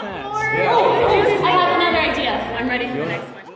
pants. Yeah. Oh, I have another idea. I'm ready for the next one.